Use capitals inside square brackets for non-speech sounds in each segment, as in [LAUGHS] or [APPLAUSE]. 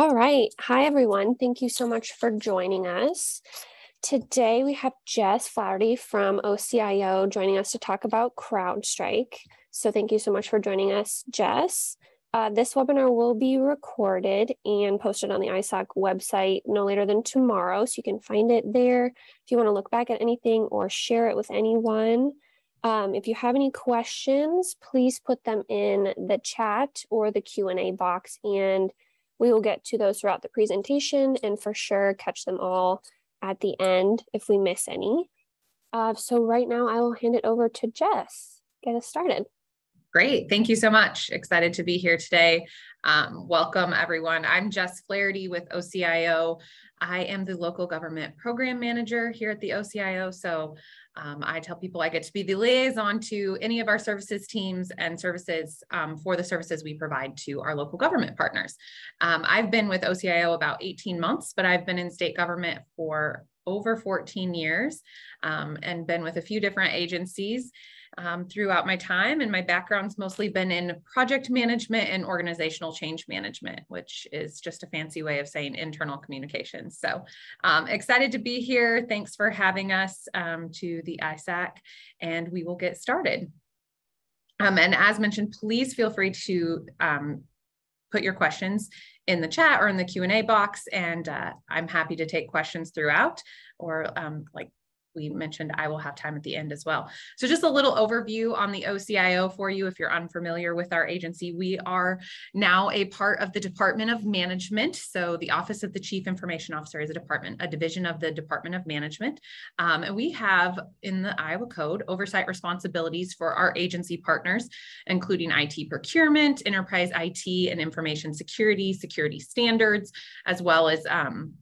All right. Hi, everyone. Thank you so much for joining us. Today we have Jess Flaherty from OCIO joining us to talk about CrowdStrike. So thank you so much for joining us, Jess. Uh, this webinar will be recorded and posted on the ISAC website no later than tomorrow, so you can find it there if you want to look back at anything or share it with anyone. Um, if you have any questions, please put them in the chat or the Q&A box and we will get to those throughout the presentation and for sure catch them all at the end if we miss any. Uh, so right now I will hand it over to Jess. Get us started. Great. Thank you so much. Excited to be here today. Um, welcome, everyone. I'm Jess Flaherty with OCIO. I am the local government program manager here at the OCIO. So um, I tell people I get to be the liaison to any of our services teams and services um, for the services we provide to our local government partners. Um, I've been with OCIO about 18 months, but I've been in state government for over 14 years um, and been with a few different agencies um, throughout my time. And my background's mostly been in project management and organizational change management, which is just a fancy way of saying internal communications. So um, excited to be here. Thanks for having us um, to the ISAC, and we will get started. Um, and as mentioned, please feel free to um, put your questions in the chat or in the Q&A box, and uh, I'm happy to take questions throughout or um, like we mentioned I will have time at the end as well. So just a little overview on the OCIO for you if you're unfamiliar with our agency. We are now a part of the Department of Management. So the Office of the Chief Information Officer is a department, a division of the Department of Management. Um, and we have in the Iowa Code oversight responsibilities for our agency partners, including IT procurement, enterprise IT and information security, security standards, as well as um,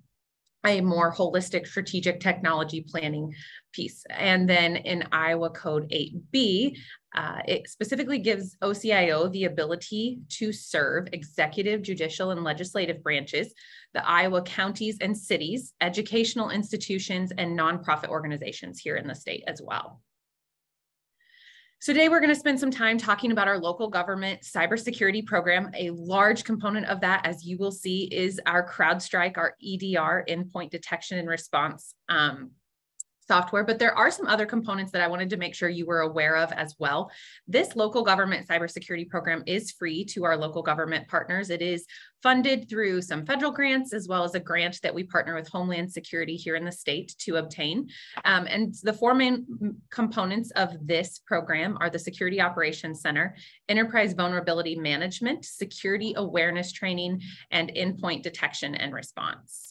a more holistic strategic technology planning piece. And then in Iowa Code 8B, uh, it specifically gives OCIO the ability to serve executive, judicial, and legislative branches, the Iowa counties and cities, educational institutions, and nonprofit organizations here in the state as well. So today we're going to spend some time talking about our local government cybersecurity program. A large component of that, as you will see, is our CrowdStrike, our EDR, endpoint detection and response um, software, but there are some other components that I wanted to make sure you were aware of as well. This local government cybersecurity program is free to our local government partners. It is funded through some federal grants as well as a grant that we partner with Homeland Security here in the state to obtain. Um, and the four main components of this program are the Security Operations Center, Enterprise Vulnerability Management, Security Awareness Training, and Endpoint Detection and Response.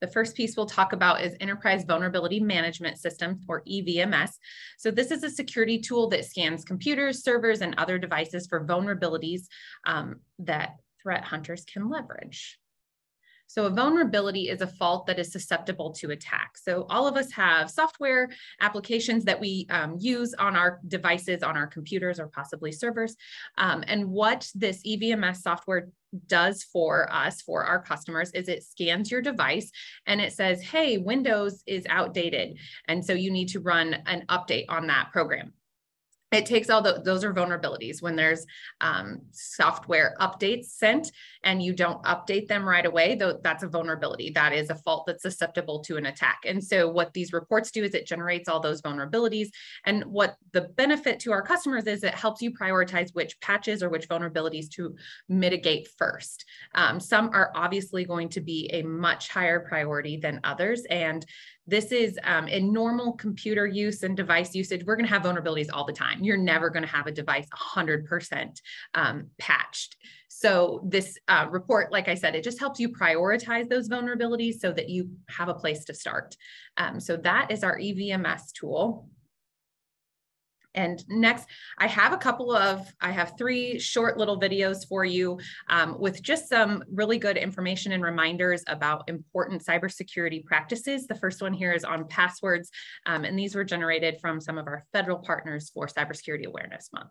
The first piece we'll talk about is Enterprise Vulnerability Management System, or EVMS. So this is a security tool that scans computers, servers, and other devices for vulnerabilities um, that threat hunters can leverage. So a vulnerability is a fault that is susceptible to attack. So all of us have software applications that we um, use on our devices, on our computers or possibly servers. Um, and what this EVMS software does for us, for our customers, is it scans your device and it says, hey, Windows is outdated. And so you need to run an update on that program it takes all the, those are vulnerabilities when there's um, software updates sent and you don't update them right away though that's a vulnerability. That is a fault that's susceptible to an attack. And so what these reports do is it generates all those vulnerabilities. And what the benefit to our customers is it helps you prioritize which patches or which vulnerabilities to mitigate first. Um, some are obviously going to be a much higher priority than others. And this is um, in normal computer use and device usage, we're going to have vulnerabilities all the time. You're never going to have a device 100% um, patched. So this uh, report, like I said, it just helps you prioritize those vulnerabilities so that you have a place to start. Um, so that is our EVMS tool. And next, I have a couple of, I have three short little videos for you um, with just some really good information and reminders about important cybersecurity practices. The first one here is on passwords, um, and these were generated from some of our federal partners for Cybersecurity Awareness Month.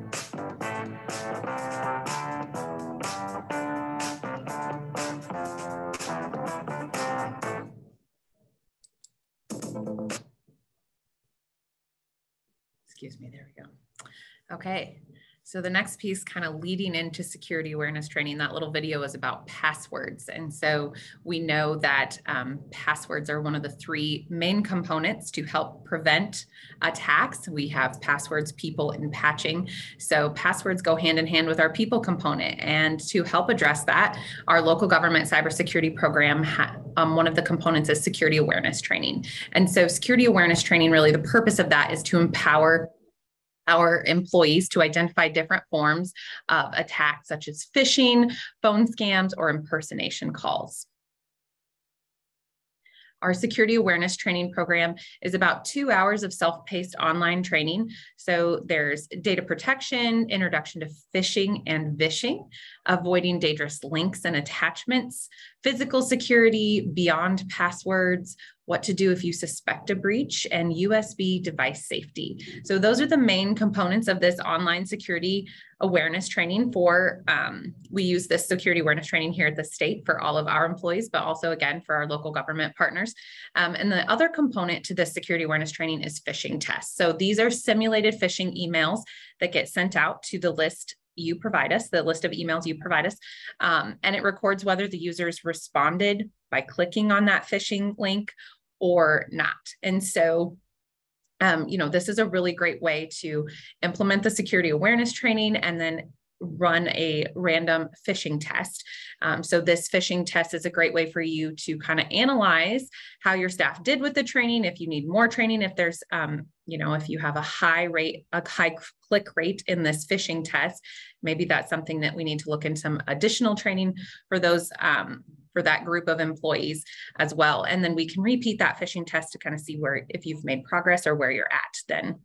Excuse me, there we go. Okay, so the next piece kind of leading into security awareness training, that little video is about passwords. And so we know that um, passwords are one of the three main components to help prevent attacks. We have passwords, people, and patching. So passwords go hand in hand with our people component. And to help address that, our local government cybersecurity program, um, one of the components is security awareness training. And so security awareness training, really the purpose of that is to empower our employees to identify different forms of attacks, such as phishing, phone scams, or impersonation calls. Our security awareness training program is about two hours of self paced online training. So there's data protection, introduction to phishing and vishing, avoiding dangerous links and attachments, physical security, beyond passwords, what to do if you suspect a breach, and USB device safety. So those are the main components of this online security awareness training for, um, we use this security awareness training here at the state for all of our employees, but also again for our local government partners. Um, and the other component to this security awareness training is phishing tests. So these are simulated phishing emails that get sent out to the list you provide us, the list of emails you provide us, um, and it records whether the users responded by clicking on that phishing link or not. And so um, you know, this is a really great way to implement the security awareness training and then run a random phishing test. Um, so this phishing test is a great way for you to kind of analyze how your staff did with the training. If you need more training, if there's, um, you know, if you have a high rate, a high click rate in this phishing test, maybe that's something that we need to look in some additional training for those um, for that group of employees as well. And then we can repeat that phishing test to kind of see where if you've made progress or where you're at then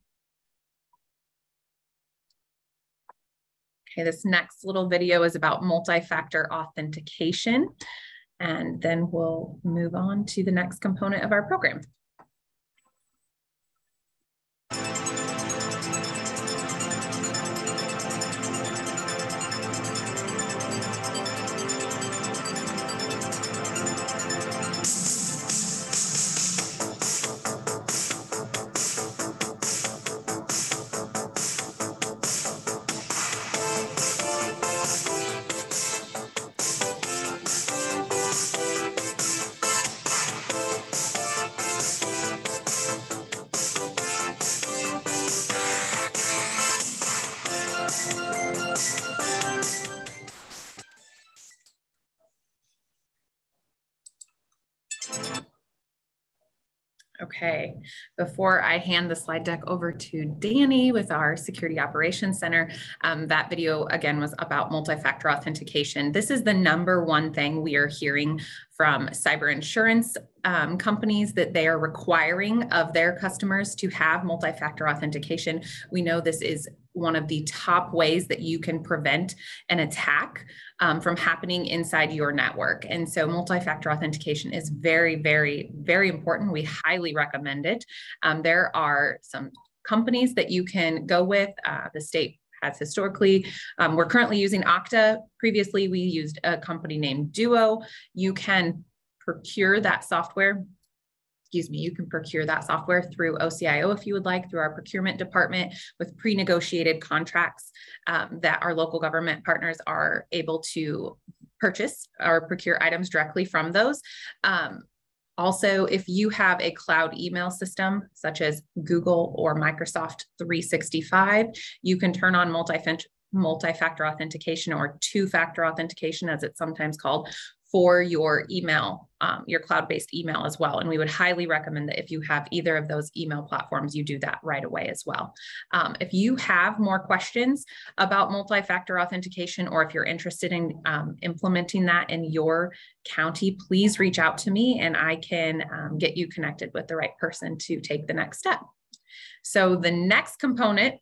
Okay, this next little video is about multi-factor authentication. And then we'll move on to the next component of our program. Before I hand the slide deck over to Danny with our Security Operations Center, um, that video again was about multi-factor authentication. This is the number one thing we are hearing from cyber insurance um, companies that they are requiring of their customers to have multi-factor authentication. We know this is one of the top ways that you can prevent an attack um, from happening inside your network. And so multi-factor authentication is very, very, very important. We highly recommend it. Um, there are some companies that you can go with. Uh, the state has historically. Um, we're currently using Okta. Previously, we used a company named Duo. You can procure that software excuse me, you can procure that software through OCIO if you would like, through our procurement department with pre-negotiated contracts um, that our local government partners are able to purchase or procure items directly from those. Um, also, if you have a cloud email system such as Google or Microsoft 365, you can turn on multi multi-factor authentication or two-factor authentication as it's sometimes called for your email, um, your cloud-based email as well. And we would highly recommend that if you have either of those email platforms, you do that right away as well. Um, if you have more questions about multi-factor authentication, or if you're interested in um, implementing that in your county, please reach out to me and I can um, get you connected with the right person to take the next step. So the next component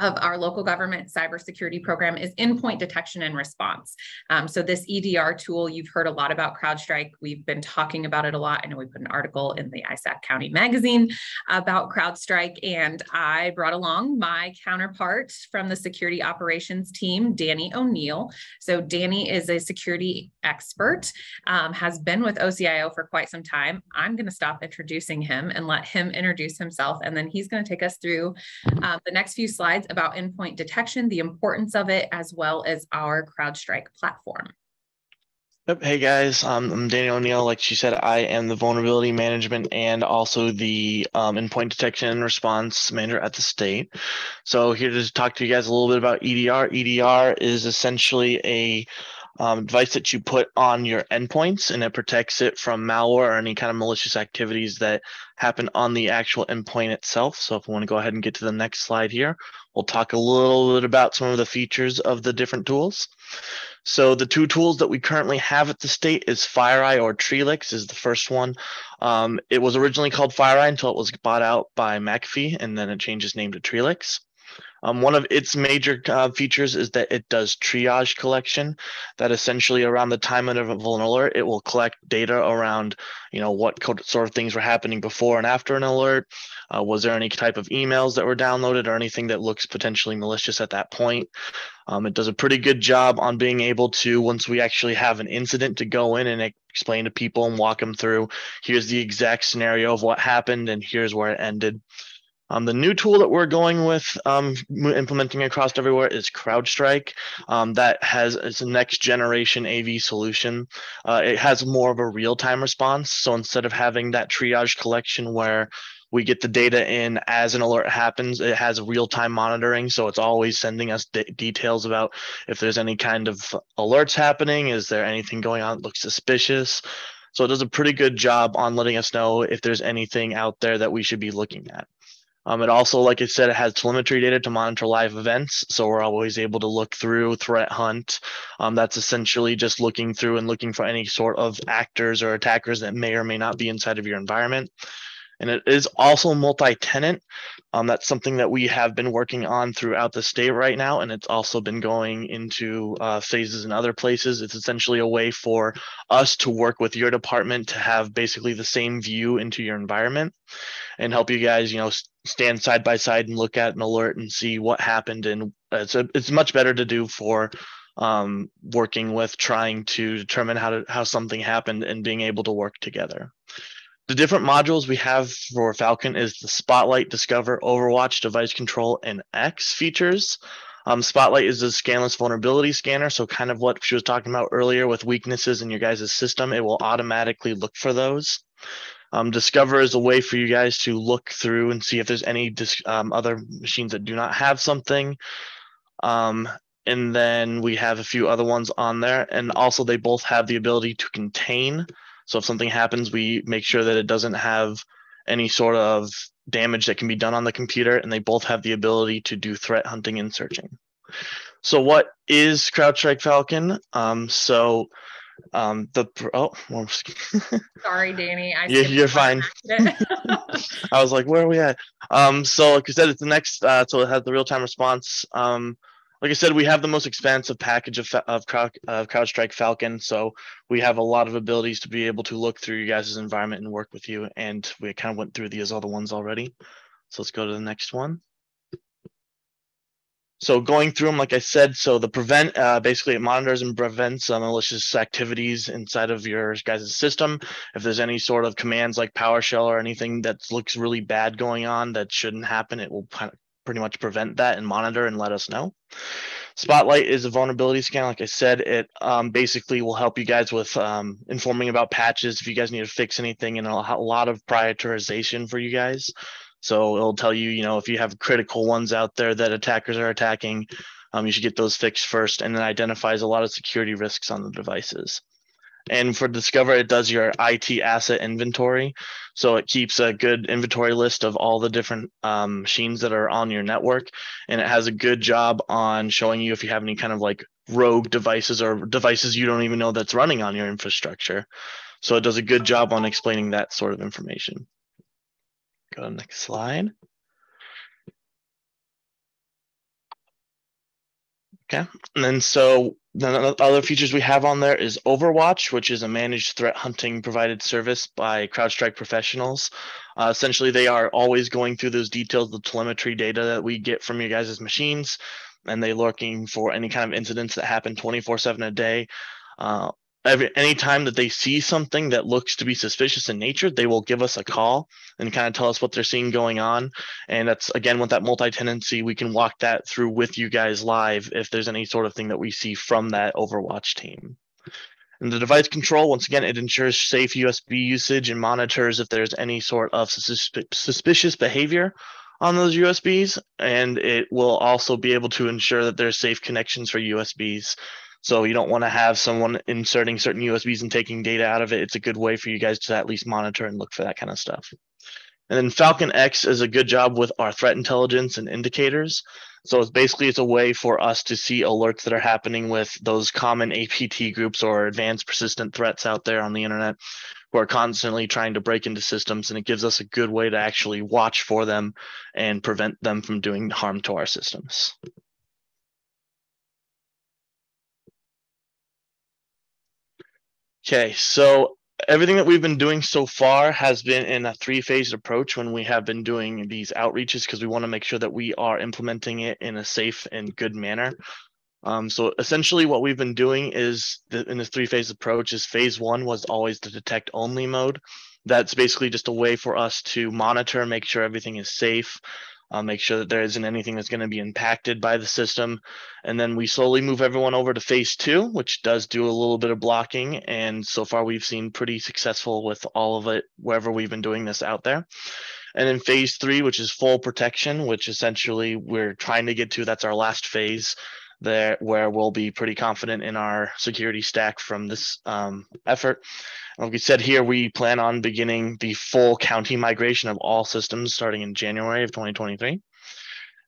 of our local government cybersecurity program is endpoint detection and response. Um, so this EDR tool, you've heard a lot about CrowdStrike. We've been talking about it a lot. I know we put an article in the ISAC County magazine about CrowdStrike, and I brought along my counterpart from the security operations team, Danny O'Neill. So Danny is a security expert, um, has been with OCIO for quite some time. I'm going to stop introducing him and let him introduce himself, and then he's going to take us through uh, the next few slides slides about endpoint detection, the importance of it, as well as our CrowdStrike platform. Yep. Hey guys, um, I'm Daniel O'Neill. Like she said, I am the vulnerability management and also the um, endpoint detection and response manager at the state. So here to talk to you guys a little bit about EDR. EDR is essentially a um, device that you put on your endpoints and it protects it from malware or any kind of malicious activities that happen on the actual endpoint itself. So if we want to go ahead and get to the next slide here, we'll talk a little bit about some of the features of the different tools. So the two tools that we currently have at the state is FireEye or Trellix is the first one. Um, it was originally called FireEye until it was bought out by McAfee and then it changed its name to Trellix. Um, one of its major uh, features is that it does triage collection. That essentially, around the time of a vulnerability alert, it will collect data around, you know, what sort of things were happening before and after an alert. Uh, was there any type of emails that were downloaded or anything that looks potentially malicious at that point? Um, it does a pretty good job on being able to, once we actually have an incident, to go in and explain to people and walk them through. Here's the exact scenario of what happened, and here's where it ended. Um, the new tool that we're going with um, implementing across everywhere is CrowdStrike. Um, that has it's a next generation AV solution. Uh, it has more of a real time response. So instead of having that triage collection where we get the data in as an alert happens, it has real time monitoring. So it's always sending us details about if there's any kind of alerts happening. Is there anything going on that looks suspicious? So it does a pretty good job on letting us know if there's anything out there that we should be looking at. Um, it also, like I said, it has telemetry data to monitor live events. So we're always able to look through threat hunt. Um, that's essentially just looking through and looking for any sort of actors or attackers that may or may not be inside of your environment. And it is also multi-tenant. Um, that's something that we have been working on throughout the state right now, and it's also been going into uh, phases in other places. It's essentially a way for us to work with your department to have basically the same view into your environment and help you guys, you know, stand side by side and look at an alert and see what happened. And it's a, it's much better to do for um, working with trying to determine how to how something happened and being able to work together. The different modules we have for Falcon is the Spotlight, Discover, Overwatch, Device Control, and X features. Um, Spotlight is a scanless vulnerability scanner. So kind of what she was talking about earlier with weaknesses in your guys' system, it will automatically look for those. Um, Discover is a way for you guys to look through and see if there's any um, other machines that do not have something. Um, and then we have a few other ones on there. And also they both have the ability to contain. So if something happens, we make sure that it doesn't have any sort of damage that can be done on the computer, and they both have the ability to do threat hunting and searching. So what is CrowdStrike Falcon? Um, so um, the oh, [LAUGHS] sorry, Danny, I you're, you're fine. [LAUGHS] [LAUGHS] I was like, where are we at? Um, so like you said, it's the next. Uh, so it has the real time response. Um, like I said, we have the most expansive package of, of, of CrowdStrike Falcon. So we have a lot of abilities to be able to look through you guys' environment and work with you. And we kind of went through these other ones already. So let's go to the next one. So going through them, like I said, so the prevent uh, basically it monitors and prevents uh, malicious activities inside of your guys' system. If there's any sort of commands like PowerShell or anything that looks really bad going on that shouldn't happen, it will kind of pretty much prevent that and monitor and let us know. Spotlight is a vulnerability scan. Like I said, it um, basically will help you guys with um, informing about patches if you guys need to fix anything and a lot of prioritization for you guys. So it'll tell you, you know, if you have critical ones out there that attackers are attacking, um, you should get those fixed first and then identifies a lot of security risks on the devices. And for Discover, it does your IT asset inventory. So it keeps a good inventory list of all the different um, machines that are on your network. And it has a good job on showing you if you have any kind of like rogue devices or devices you don't even know that's running on your infrastructure. So it does a good job on explaining that sort of information. Go to next slide. Okay. And then so the other features we have on there is Overwatch, which is a managed threat hunting provided service by CrowdStrike professionals. Uh, essentially, they are always going through those details, the telemetry data that we get from your guys' machines, and they looking for any kind of incidents that happen 24 7 a day. Uh, every anytime that they see something that looks to be suspicious in nature, they will give us a call and kind of tell us what they're seeing going on. And that's again with that multi-tenancy, we can walk that through with you guys live if there's any sort of thing that we see from that Overwatch team. And the device control, once again, it ensures safe USB usage and monitors if there's any sort of suspicious behavior on those USBs. And it will also be able to ensure that there's safe connections for USBs so you don't want to have someone inserting certain USBs and taking data out of it. It's a good way for you guys to at least monitor and look for that kind of stuff. And then Falcon X is a good job with our threat intelligence and indicators. So it's basically it's a way for us to see alerts that are happening with those common APT groups or advanced persistent threats out there on the internet who are constantly trying to break into systems and it gives us a good way to actually watch for them and prevent them from doing harm to our systems. Okay, so everything that we've been doing so far has been in a three phased approach when we have been doing these outreaches because we want to make sure that we are implementing it in a safe and good manner. Um, so essentially what we've been doing is the, in this three phase approach is phase one was always the detect only mode. That's basically just a way for us to monitor, make sure everything is safe, uh, make sure that there isn't anything that's going to be impacted by the system. And then we slowly move everyone over to phase two, which does do a little bit of blocking. And so far, we've seen pretty successful with all of it wherever we've been doing this out there. And then phase three, which is full protection, which essentially we're trying to get to, that's our last phase there where we'll be pretty confident in our security stack from this um, effort. Like we said here, we plan on beginning the full county migration of all systems starting in January of 2023.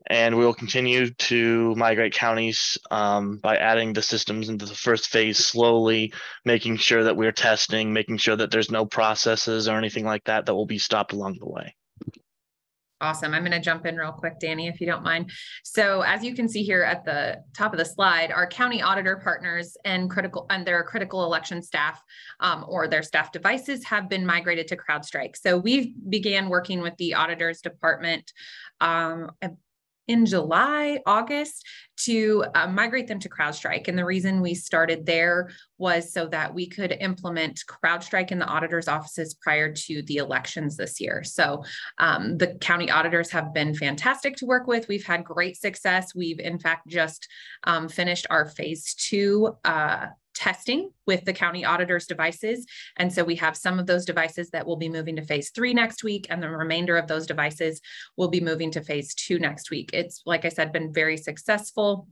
And we will continue to migrate counties um, by adding the systems into the first phase slowly, making sure that we're testing, making sure that there's no processes or anything like that that will be stopped along the way. Awesome. I'm going to jump in real quick, Danny, if you don't mind. So as you can see here at the top of the slide, our county auditor partners and critical and their critical election staff um, or their staff devices have been migrated to CrowdStrike. So we began working with the auditors department um, in July, August to uh, migrate them to CrowdStrike. And the reason we started there was so that we could implement CrowdStrike in the auditor's offices prior to the elections this year. So um, the county auditors have been fantastic to work with. We've had great success. We've, in fact, just um, finished our phase two uh, testing with the county auditor's devices. And so we have some of those devices that will be moving to phase three next week, and the remainder of those devices will be moving to phase two next week. It's, like I said, been very successful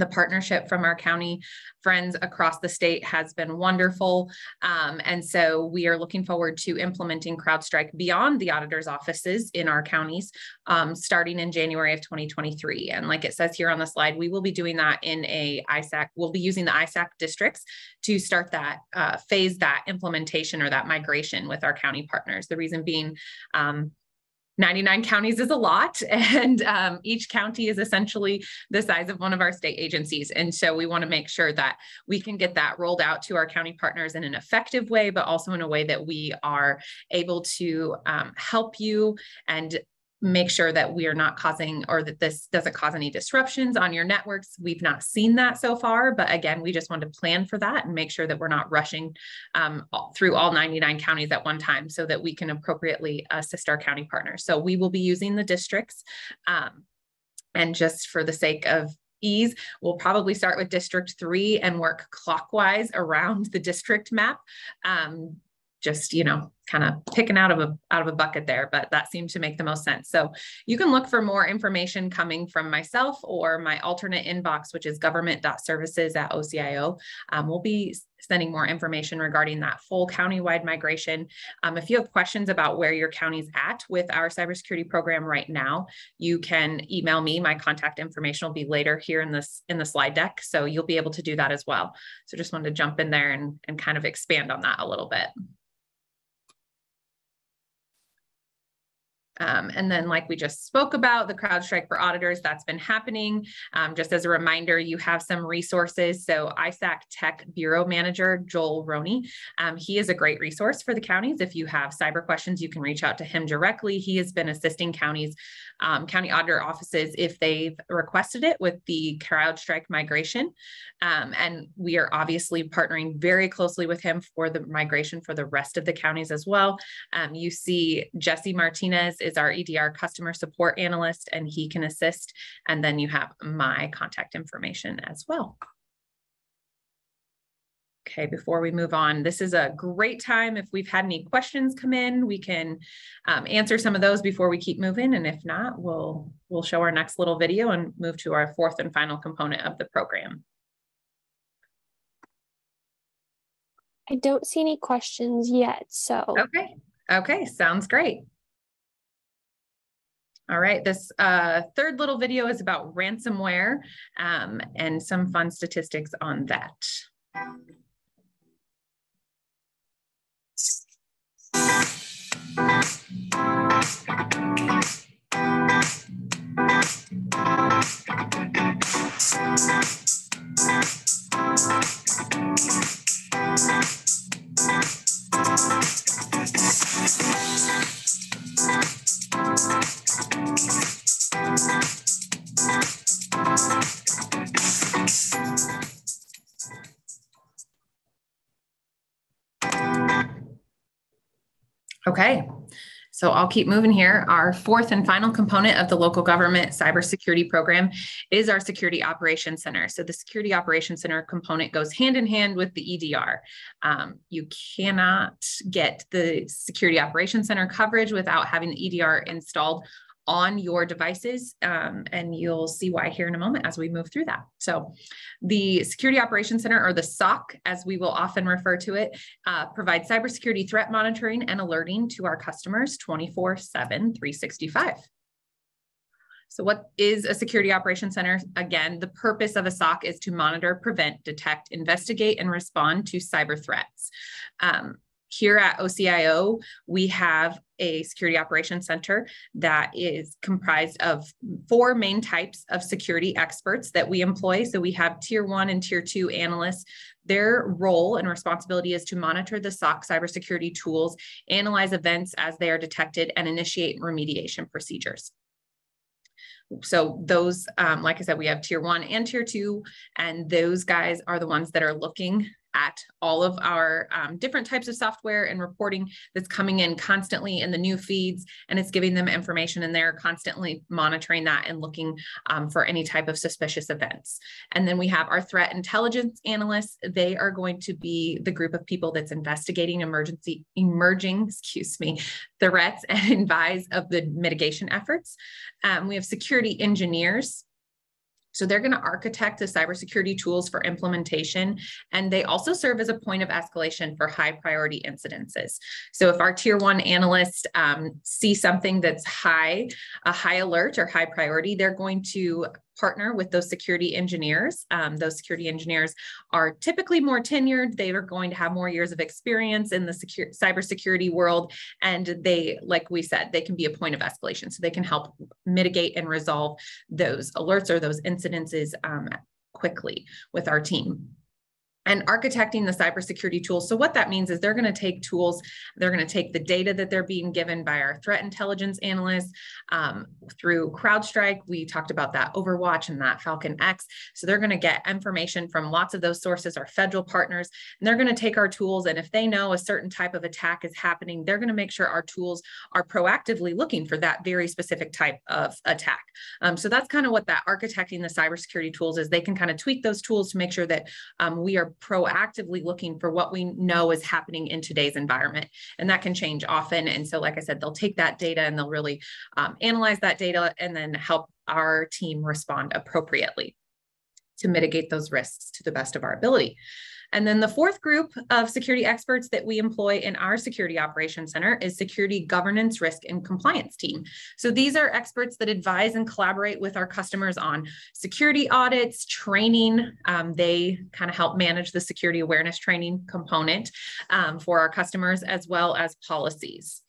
the partnership from our county friends across the state has been wonderful. Um, and so we are looking forward to implementing CrowdStrike beyond the auditor's offices in our counties um, starting in January of 2023. And like it says here on the slide, we will be doing that in a ISAC, we'll be using the ISAC districts to start that uh, phase that implementation or that migration with our county partners. The reason being, um, 99 counties is a lot, [LAUGHS] and um, each county is essentially the size of one of our state agencies. And so we want to make sure that we can get that rolled out to our county partners in an effective way, but also in a way that we are able to um, help you and make sure that we are not causing or that this doesn't cause any disruptions on your networks. We've not seen that so far, but again, we just want to plan for that and make sure that we're not rushing um, through all 99 counties at one time so that we can appropriately assist our county partners. So we will be using the districts. Um, and just for the sake of ease, we'll probably start with district three and work clockwise around the district map. Um, just, you know, kind of picking out of a out of a bucket there, but that seemed to make the most sense. So you can look for more information coming from myself or my alternate inbox, which is government.services at OCIO. Um, we'll be sending more information regarding that full countywide migration. Um, if you have questions about where your county's at with our cybersecurity program right now, you can email me. My contact information will be later here in this in the slide deck. So you'll be able to do that as well. So just wanted to jump in there and, and kind of expand on that a little bit. Um, and then, like we just spoke about, the CrowdStrike for auditors, that's been happening. Um, just as a reminder, you have some resources. So, ISAC Tech Bureau Manager Joel Roney, um, he is a great resource for the counties. If you have cyber questions, you can reach out to him directly. He has been assisting counties, um, county auditor offices, if they've requested it with the CrowdStrike migration. Um, and we are obviously partnering very closely with him for the migration for the rest of the counties as well. Um, you see Jesse Martinez our EDR customer support analyst and he can assist. And then you have my contact information as well. Okay, before we move on, this is a great time. If we've had any questions come in, we can um, answer some of those before we keep moving. And if not, we'll, we'll show our next little video and move to our fourth and final component of the program. I don't see any questions yet, so. Okay, okay, sounds great. All right, this uh, third little video is about ransomware um, and some fun statistics on that. Okay, so I'll keep moving here. Our fourth and final component of the local government cybersecurity program is our Security Operations Center. So the Security Operations Center component goes hand in hand with the EDR. Um, you cannot get the Security Operations Center coverage without having the EDR installed on your devices. Um, and you'll see why here in a moment as we move through that. So the Security Operations Center, or the SOC, as we will often refer to it, uh, provides cybersecurity threat monitoring and alerting to our customers 24 7, 365. So what is a security operations center? Again, the purpose of a SOC is to monitor, prevent, detect, investigate, and respond to cyber threats. Um, here at OCIO, we have a security operations center that is comprised of four main types of security experts that we employ. So we have tier one and tier two analysts. Their role and responsibility is to monitor the SOC cybersecurity tools, analyze events as they are detected, and initiate remediation procedures so those um, like i said we have tier one and tier two and those guys are the ones that are looking at all of our um, different types of software and reporting that's coming in constantly in the new feeds and it's giving them information and they're constantly monitoring that and looking um, for any type of suspicious events. And then we have our threat intelligence analysts. They are going to be the group of people that's investigating emergency emerging [LAUGHS] excuse me threats and [LAUGHS] advise of the mitigation efforts. Um, we have security engineers so they're going to architect the cybersecurity tools for implementation, and they also serve as a point of escalation for high priority incidences. So if our tier one analysts um, see something that's high, a high alert or high priority, they're going to partner with those security engineers. Um, those security engineers are typically more tenured. They are going to have more years of experience in the secure, cybersecurity world. And they, like we said, they can be a point of escalation. So they can help mitigate and resolve those alerts or those incidences um, quickly with our team and architecting the cybersecurity tools. So what that means is they're going to take tools, they're going to take the data that they're being given by our threat intelligence analysts um, through CrowdStrike. We talked about that Overwatch and that Falcon X. So they're going to get information from lots of those sources, our federal partners, and they're going to take our tools. And if they know a certain type of attack is happening, they're going to make sure our tools are proactively looking for that very specific type of attack. Um, so that's kind of what that architecting the cybersecurity tools is. They can kind of tweak those tools to make sure that um, we are proactively looking for what we know is happening in today's environment. And that can change often. And so, like I said, they'll take that data and they'll really um, analyze that data and then help our team respond appropriately to mitigate those risks to the best of our ability. And then the fourth group of security experts that we employ in our security operations center is security governance, risk, and compliance team. So these are experts that advise and collaborate with our customers on security audits, training. Um, they kind of help manage the security awareness training component um, for our customers as well as policies.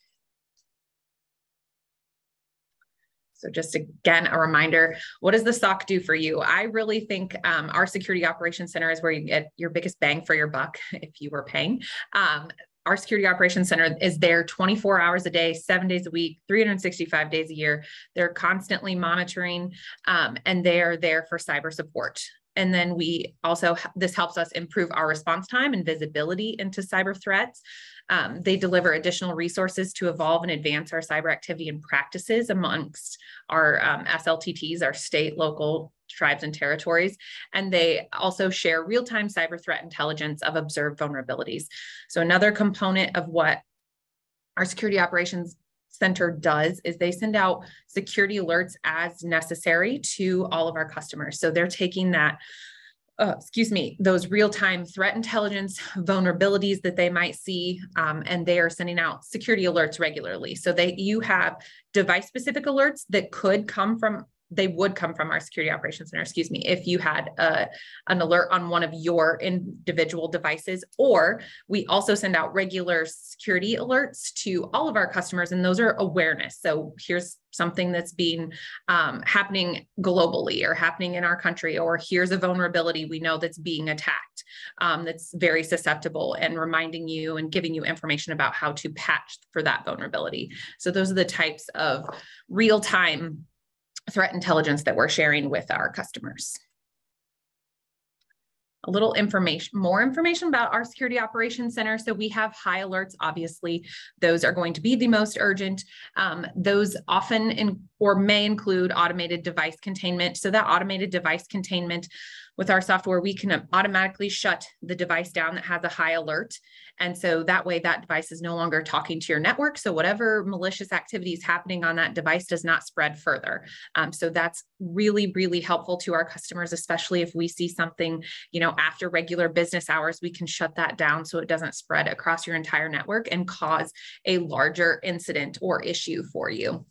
So just again, a reminder, what does the SOC do for you? I really think um, our security operations center is where you get your biggest bang for your buck [LAUGHS] if you were paying. Um, our security operations center is there 24 hours a day, seven days a week, 365 days a year. They're constantly monitoring um, and they're there for cyber support. And then we also, this helps us improve our response time and visibility into cyber threats. Um, they deliver additional resources to evolve and advance our cyber activity and practices amongst our um, SLTTs, our state, local, tribes, and territories. And they also share real time cyber threat intelligence of observed vulnerabilities. So, another component of what our security operations center does is they send out security alerts as necessary to all of our customers. So they're taking that uh, excuse me, those real-time threat intelligence vulnerabilities that they might see, um, and they are sending out security alerts regularly. So that you have device-specific alerts that could come from they would come from our security operations center, excuse me, if you had a, an alert on one of your individual devices. Or we also send out regular security alerts to all of our customers, and those are awareness. So here's something that's being um, happening globally or happening in our country, or here's a vulnerability we know that's being attacked um, that's very susceptible, and reminding you and giving you information about how to patch for that vulnerability. So those are the types of real time threat intelligence that we're sharing with our customers. A little information, more information about our security operations center. So we have high alerts, obviously, those are going to be the most urgent. Um, those often in, or may include automated device containment. So that automated device containment with our software, we can automatically shut the device down that has a high alert. And so that way that device is no longer talking to your network. So whatever malicious activity is happening on that device does not spread further. Um, so that's really, really helpful to our customers, especially if we see something, you know, after regular business hours, we can shut that down so it doesn't spread across your entire network and cause a larger incident or issue for you.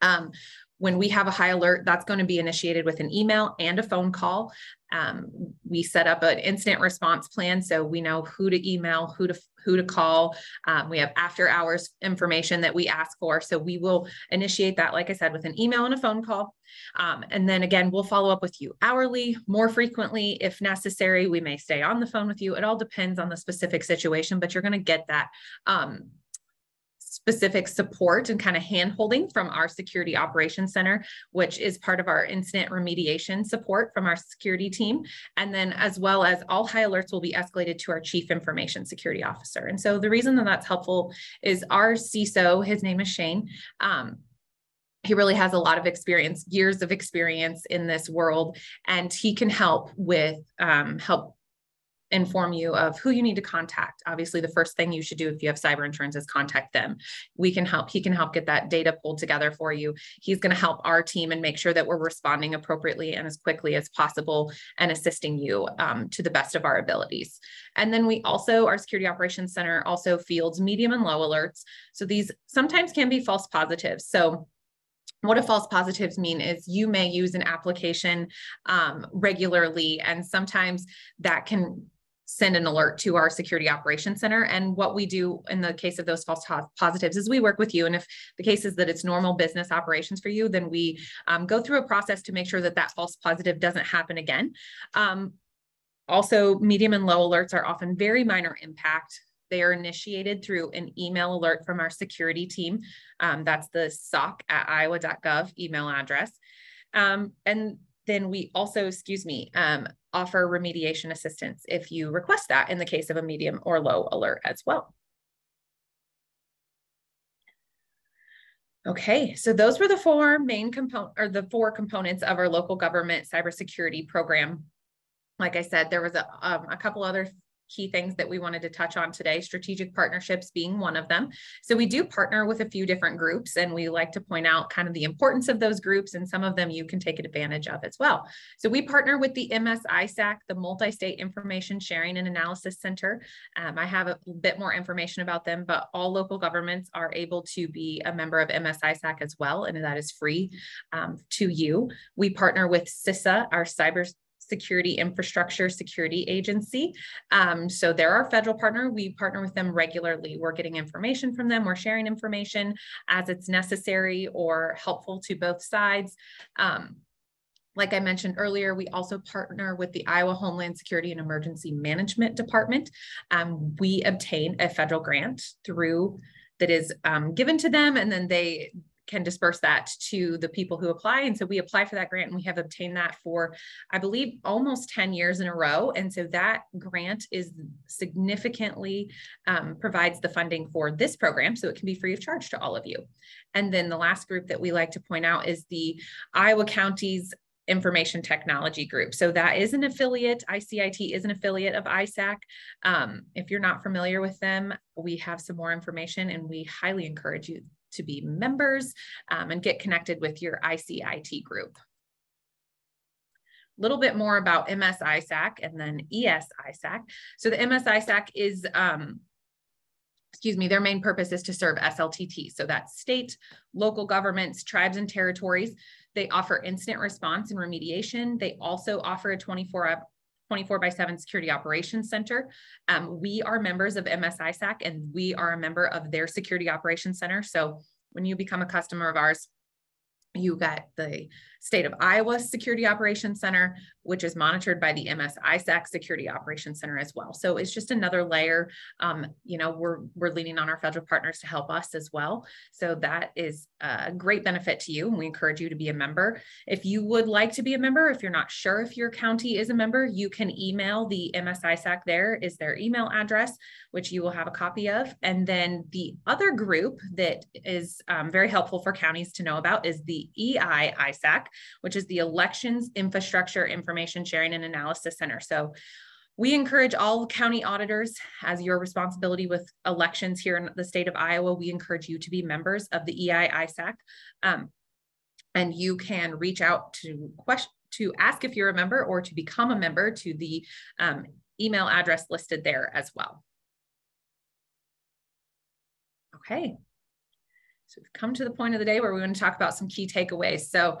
Um, when we have a high alert, that's going to be initiated with an email and a phone call. Um, we set up an incident response plan so we know who to email, who to who to call. Um, we have after hours information that we ask for, so we will initiate that, like I said, with an email and a phone call. Um, and then again, we'll follow up with you hourly, more frequently if necessary. We may stay on the phone with you. It all depends on the specific situation, but you're going to get that um, specific support and kind of hand holding from our security operations center, which is part of our incident remediation support from our security team. And then as well as all high alerts will be escalated to our chief information security officer. And so the reason that that's helpful is our CISO, his name is Shane, um, he really has a lot of experience years of experience in this world and he can help with um, help inform you of who you need to contact. Obviously, the first thing you should do if you have cyber insurance is contact them. We can help, he can help get that data pulled together for you. He's going to help our team and make sure that we're responding appropriately and as quickly as possible and assisting you um, to the best of our abilities. And then we also, our Security Operations Center also fields medium and low alerts. So these sometimes can be false positives. So what a false positives mean is you may use an application um, regularly and sometimes that can send an alert to our security operations center. And what we do in the case of those false positives is we work with you. And if the case is that it's normal business operations for you, then we um, go through a process to make sure that that false positive doesn't happen again. Um, also, medium and low alerts are often very minor impact. They are initiated through an email alert from our security team. Um, that's the SOC at iowa.gov email address. Um, and then we also, excuse me, um, offer remediation assistance if you request that in the case of a medium or low alert as well. Okay, so those were the four main component or the four components of our local government cybersecurity program. Like I said, there was a, um, a couple other key things that we wanted to touch on today, strategic partnerships being one of them. So we do partner with a few different groups and we like to point out kind of the importance of those groups and some of them you can take advantage of as well. So we partner with the MSISAC, the Multi-State Information Sharing and Analysis Center. Um, I have a bit more information about them, but all local governments are able to be a member of MSISAC as well, and that is free um, to you. We partner with CISA, our cyber Security Infrastructure Security Agency. Um, so they're our federal partner. We partner with them regularly. We're getting information from them. We're sharing information as it's necessary or helpful to both sides. Um, like I mentioned earlier, we also partner with the Iowa Homeland Security and Emergency Management Department. Um, we obtain a federal grant through that is um, given to them, and then they can disperse that to the people who apply. And so we apply for that grant and we have obtained that for, I believe, almost 10 years in a row. And so that grant is significantly um, provides the funding for this program. So it can be free of charge to all of you. And then the last group that we like to point out is the Iowa Counties Information Technology Group. So that is an affiliate, ICIT is an affiliate of ISAC. Um, if you're not familiar with them, we have some more information and we highly encourage you to be members um, and get connected with your ICIT group. A little bit more about MS ISAC and then EI ISAC. So the MS ISAC is um, excuse me, their main purpose is to serve SLTT. So that's state, local governments, tribes, and territories. They offer incident response and remediation. They also offer a 24 24 by 7 security operations center. Um, we are members of MSISAC and we are a member of their security operations center. So when you become a customer of ours, you get the state of Iowa Security Operations Center, which is monitored by the MS ISAC Security Operations Center as well. So it's just another layer. Um, you know, we're we're leaning on our federal partners to help us as well. So that is a great benefit to you, and we encourage you to be a member. If you would like to be a member, if you're not sure if your county is a member, you can email the MS ISAC. There is their email address, which you will have a copy of. And then the other group that is um, very helpful for counties to know about is the EI ISAC which is the Elections Infrastructure Information Sharing and Analysis Center. So we encourage all county auditors as your responsibility with elections here in the state of Iowa, we encourage you to be members of the EI ISAC. Um, and you can reach out to question to ask if you're a member or to become a member to the um, email address listed there as well. Okay, so we've come to the point of the day where we want to talk about some key takeaways. So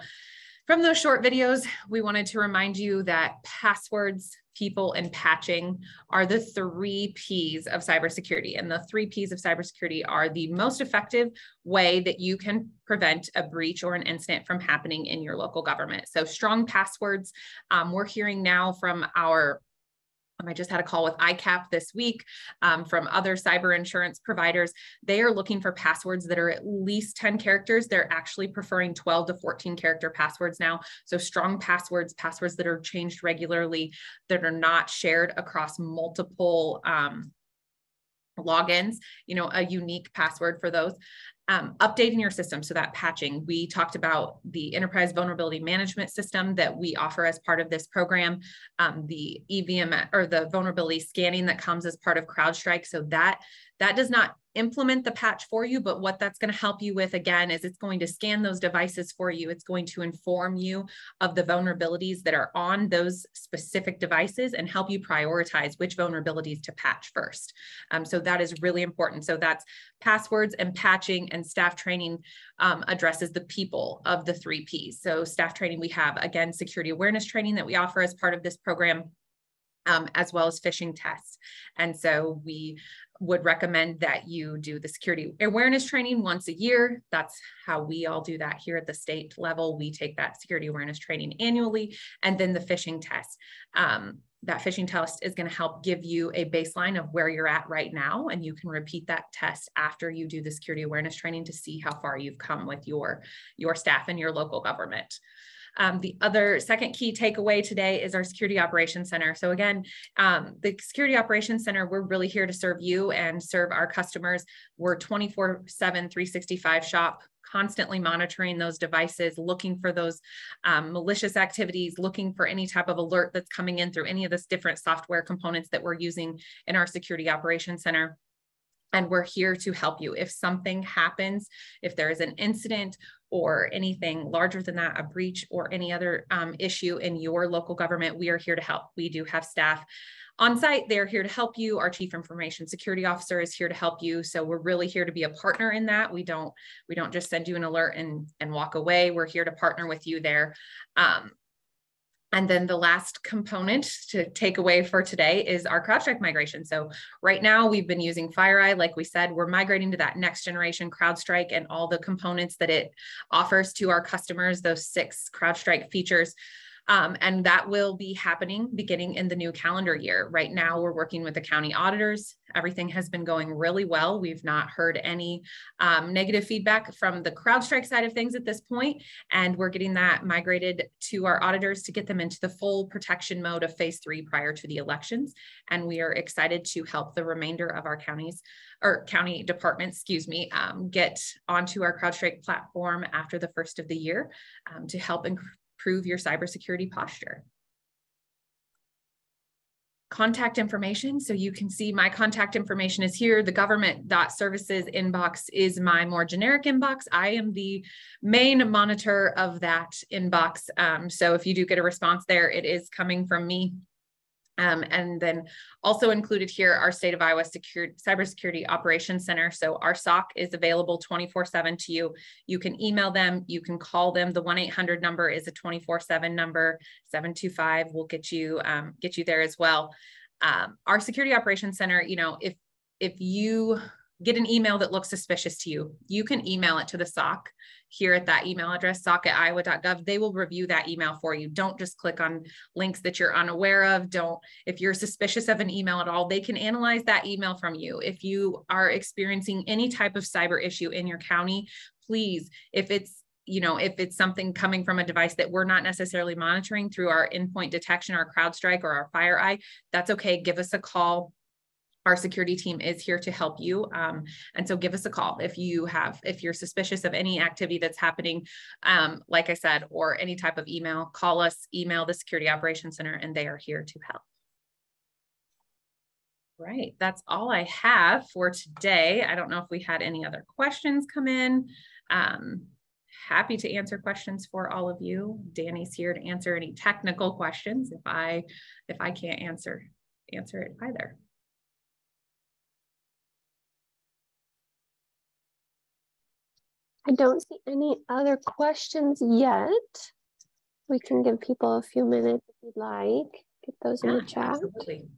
from those short videos, we wanted to remind you that passwords, people, and patching are the three P's of cybersecurity. And the three P's of cybersecurity are the most effective way that you can prevent a breach or an incident from happening in your local government. So strong passwords. Um, we're hearing now from our I just had a call with ICAP this week um, from other cyber insurance providers. They are looking for passwords that are at least 10 characters. They're actually preferring 12 to 14 character passwords now. So strong passwords, passwords that are changed regularly, that are not shared across multiple um, logins, you know, a unique password for those um, updating your system. So that patching, we talked about the enterprise vulnerability management system that we offer as part of this program, um, the EVM or the vulnerability scanning that comes as part of CrowdStrike. So that that does not implement the patch for you, but what that's going to help you with again is it's going to scan those devices for you. It's going to inform you of the vulnerabilities that are on those specific devices and help you prioritize which vulnerabilities to patch first. Um, so that is really important. So that's passwords and patching and staff training um, addresses the people of the three Ps. So staff training, we have again, security awareness training that we offer as part of this program. Um, as well as phishing tests. And so we would recommend that you do the security awareness training once a year. That's how we all do that here at the state level. We take that security awareness training annually, and then the phishing test. Um, that phishing test is going to help give you a baseline of where you're at right now, and you can repeat that test after you do the security awareness training to see how far you've come with your your staff and your local government. Um, the other second key takeaway today is our Security Operations Center. So again, um, the Security Operations Center, we're really here to serve you and serve our customers. We're 24 7, 365 shop constantly monitoring those devices, looking for those um, malicious activities, looking for any type of alert that's coming in through any of this different software components that we're using in our security operations center and we're here to help you. If something happens, if there is an incident or anything larger than that, a breach or any other um, issue in your local government, we are here to help. We do have staff on site. They're here to help you. Our chief information security officer is here to help you. So we're really here to be a partner in that. We don't we don't just send you an alert and and walk away. We're here to partner with you there. Um, And then the last component to take away for today is our CrowdStrike migration. So right now we've been using FireEye, like we said, we're migrating to that next generation CrowdStrike and all the components that it offers to our customers, those six CrowdStrike features. Um, and that will be happening beginning in the new calendar year. Right now, we're working with the county auditors. Everything has been going really well. We've not heard any um, negative feedback from the CrowdStrike side of things at this point, and we're getting that migrated to our auditors to get them into the full protection mode of phase three prior to the elections. And we are excited to help the remainder of our counties or county departments, excuse me, um, get onto our CrowdStrike platform after the first of the year um, to help improve your cybersecurity posture. Contact information. So you can see my contact information is here. The government.services inbox is my more generic inbox. I am the main monitor of that inbox. Um, so if you do get a response there, it is coming from me um, and then also included here, our state of Iowa Security, Cybersecurity Operations Center. So our SOC is available 24 seven to you. You can email them, you can call them. The 1-800 number is a 24 seven number, 725 will get you, um, get you there as well. Um, our Security Operations Center, you know, if, if you get an email that looks suspicious to you, you can email it to the SOC here at that email address, soc at iowa.gov. They will review that email for you. Don't just click on links that you're unaware of. Don't, if you're suspicious of an email at all, they can analyze that email from you. If you are experiencing any type of cyber issue in your county, please, if it's you know, if it's something coming from a device that we're not necessarily monitoring through our endpoint detection, our CrowdStrike or our FireEye, that's okay. Give us a call our security team is here to help you. Um, and so give us a call if you have, if you're suspicious of any activity that's happening, um, like I said, or any type of email, call us, email the Security Operations Center, and they are here to help. Right, that's all I have for today. I don't know if we had any other questions come in. Um, happy to answer questions for all of you. Danny's here to answer any technical questions if I if I can't answer answer it either. I don't see any other questions yet. We can give people a few minutes if you'd like. Get those yeah, in the chat. Absolutely.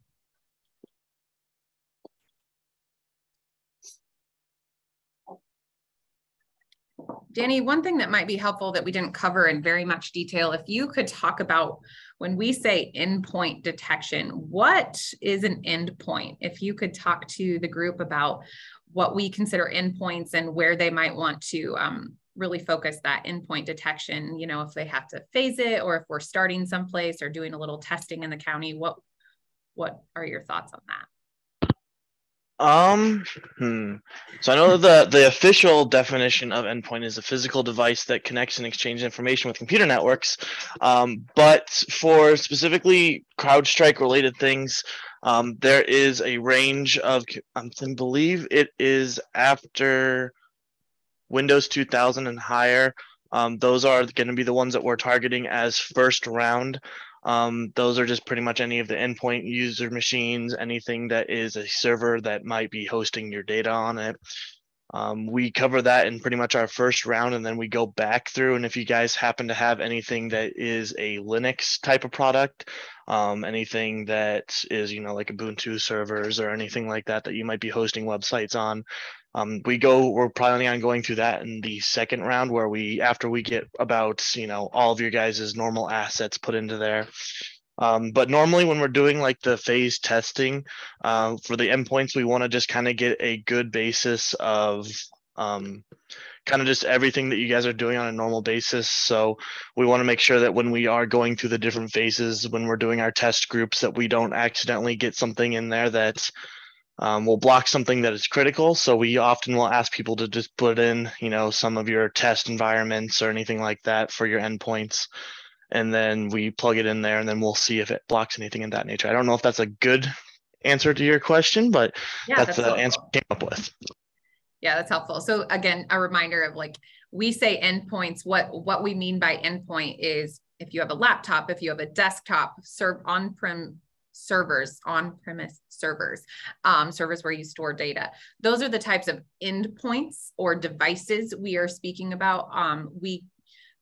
Danny, one thing that might be helpful that we didn't cover in very much detail, if you could talk about when we say endpoint detection, what is an endpoint? If you could talk to the group about what we consider endpoints and where they might want to um, really focus that endpoint detection, you know, if they have to phase it or if we're starting someplace or doing a little testing in the county, what what are your thoughts on that? Um, hmm. So I know the the official definition of endpoint is a physical device that connects and exchanges information with computer networks. Um, but for specifically CrowdStrike related things, um, there is a range of, I believe it is after Windows 2000 and higher. Um, those are going to be the ones that we're targeting as first round. Um, those are just pretty much any of the endpoint user machines, anything that is a server that might be hosting your data on it. Um, we cover that in pretty much our first round, and then we go back through. And if you guys happen to have anything that is a Linux type of product, um, anything that is, you know, like Ubuntu servers or anything like that that you might be hosting websites on, um, we go. We're planning on going through that in the second round, where we after we get about, you know, all of your guys' normal assets put into there. Um, but normally when we're doing like the phase testing uh, for the endpoints, we want to just kind of get a good basis of um, kind of just everything that you guys are doing on a normal basis. So we want to make sure that when we are going through the different phases, when we're doing our test groups, that we don't accidentally get something in there that um, will block something that is critical. So we often will ask people to just put in, you know, some of your test environments or anything like that for your endpoints and then we plug it in there and then we'll see if it blocks anything in that nature. I don't know if that's a good answer to your question, but yeah, that's, that's the answer I came up with. Yeah, that's helpful. So again, a reminder of like we say endpoints. What what we mean by endpoint is if you have a laptop, if you have a desktop, serve on-prem servers, on-premise servers, um, servers where you store data. Those are the types of endpoints or devices we are speaking about. Um, we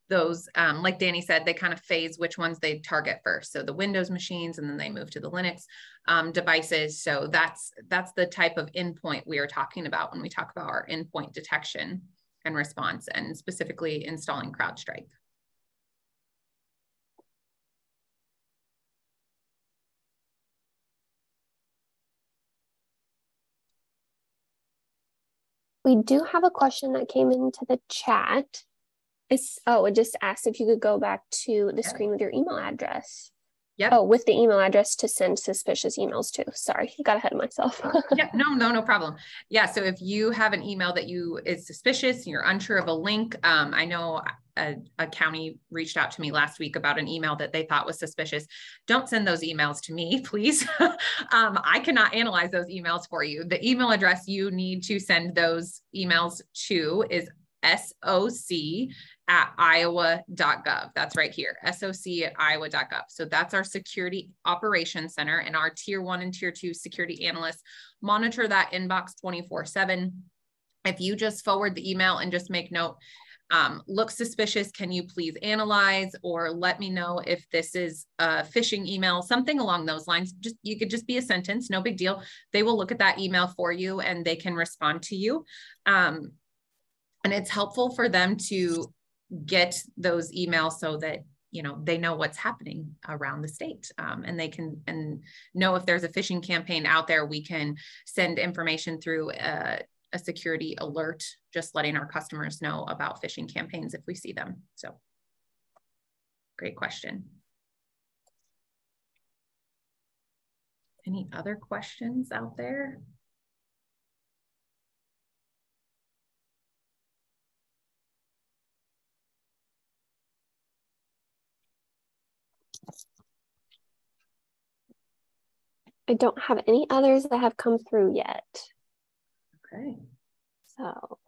those, um, like Danny said, they kind of phase which ones they target first. So the Windows machines, and then they move to the Linux um, devices. So that's that's the type of endpoint we are talking about when we talk about our endpoint detection and response, and specifically installing CrowdStrike. We do have a question that came into the chat. It's, oh, it just asked if you could go back to the screen with your email address. Yep. Oh, with the email address to send suspicious emails to. Sorry, [LAUGHS] got ahead of myself. yeah, no, [LAUGHS] no, no problem. Yeah, so if you have an email that you is suspicious, you're unsure of a link. Um, I know a, a, county reached out to me last week about an email that they thought was suspicious. Don't send those emails to me, [LAUGHS] please. um, I cannot analyze those emails for you. The email address you need to send those emails to is SOC at iowa.gov. That's right here, SOC at iowa.gov. So that's our security operations center and our tier one and tier two security analysts monitor that inbox 24 seven. If you just forward the email and just make note, um, look suspicious. Can you please analyze or let me know if this is a phishing email, something along those lines. Just you could just be a sentence, no big deal. They will look at that email for you and they can respond to you. Um, and it's helpful for them to get those emails so that you know they know what's happening around the state um, and they can and know if there's a phishing campaign out there we can send information through a, a security alert, just letting our customers know about phishing campaigns if we see them. So great question. Any other questions out there? I don't have any others that have come through yet. Okay. So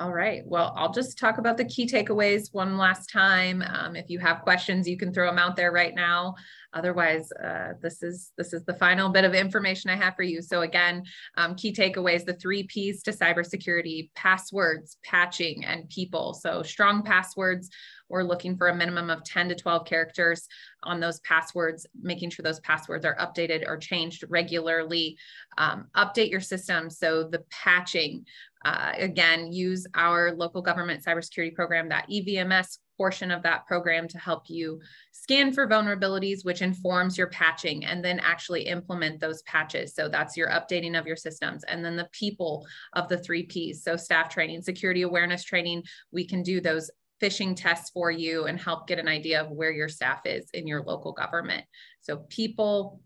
All right. Well, I'll just talk about the key takeaways one last time. Um, if you have questions, you can throw them out there right now. Otherwise, uh, this is this is the final bit of information I have for you. So again, um, key takeaways: the three P's to cybersecurity: passwords, patching, and people. So strong passwords. We're looking for a minimum of 10 to 12 characters on those passwords, making sure those passwords are updated or changed regularly. Um, update your system. So the patching, uh, again, use our local government cybersecurity program, that EVMS portion of that program to help you scan for vulnerabilities, which informs your patching and then actually implement those patches. So that's your updating of your systems. And then the people of the three Ps. So staff training, security awareness training, we can do those phishing tests for you and help get an idea of where your staff is in your local government. So people,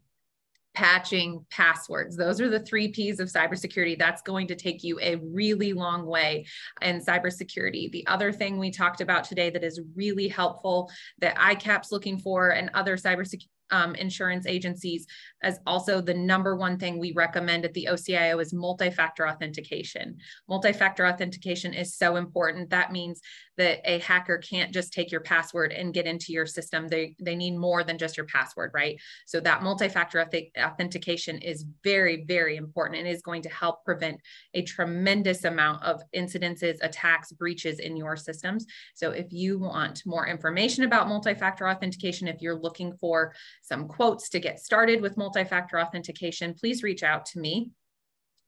patching, passwords. Those are the three P's of cybersecurity. That's going to take you a really long way in cybersecurity. The other thing we talked about today that is really helpful that ICAP's looking for and other cybersecurity um, insurance agencies as also the number one thing we recommend at the OCIO is multi-factor authentication. Multi-factor authentication is so important. That means that a hacker can't just take your password and get into your system. They, they need more than just your password, right? So that multi-factor authentication is very, very important and is going to help prevent a tremendous amount of incidences, attacks, breaches in your systems. So if you want more information about multi-factor authentication, if you're looking for some quotes to get started with multi-factor authentication, please reach out to me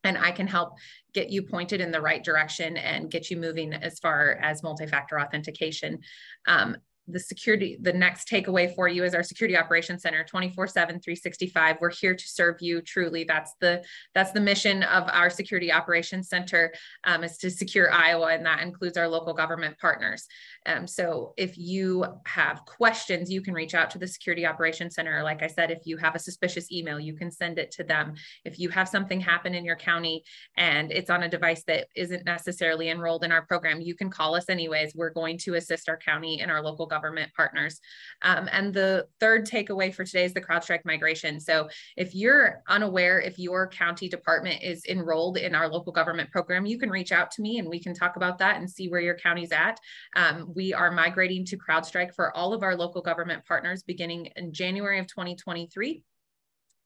and I can help get you pointed in the right direction and get you moving as far as multi-factor authentication. Um, the security, the next takeaway for you is our security operations center 24 7 365. We're here to serve you truly. That's the, that's the mission of our security operations center um, is to secure Iowa. And that includes our local government partners. Um, so if you have questions, you can reach out to the security operations center. Like I said, if you have a suspicious email, you can send it to them. If you have something happen in your county and it's on a device that isn't necessarily enrolled in our program, you can call us anyways. We're going to assist our county and our local government government partners. Um, and the third takeaway for today is the CrowdStrike migration. So if you're unaware, if your county department is enrolled in our local government program, you can reach out to me and we can talk about that and see where your county's at. Um, we are migrating to CrowdStrike for all of our local government partners beginning in January of 2023.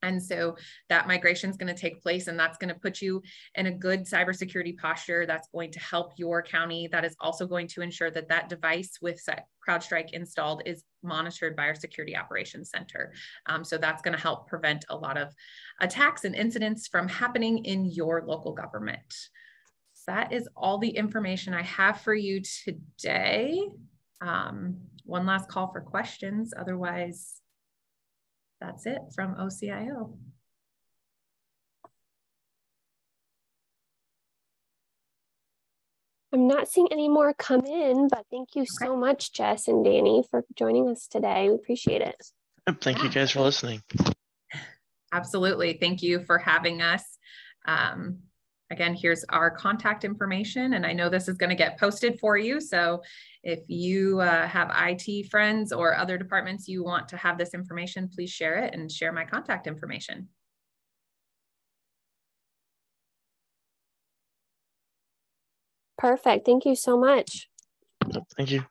And so that migration is going to take place, and that's going to put you in a good cybersecurity posture. That's going to help your county. That is also going to ensure that that device with CrowdStrike installed is monitored by our Security Operations Center. Um, so that's going to help prevent a lot of attacks and incidents from happening in your local government. that is all the information I have for you today. Um, one last call for questions. Otherwise, that's it from OCIO. I'm not seeing any more come in, but thank you okay. so much, Jess and Danny, for joining us today. We appreciate it. Thank yeah. you guys for listening. Absolutely. Thank you for having us. Um, again, here's our contact information, and I know this is going to get posted for you. So if you uh, have IT friends or other departments you want to have this information, please share it and share my contact information. Perfect. Thank you so much. Thank you.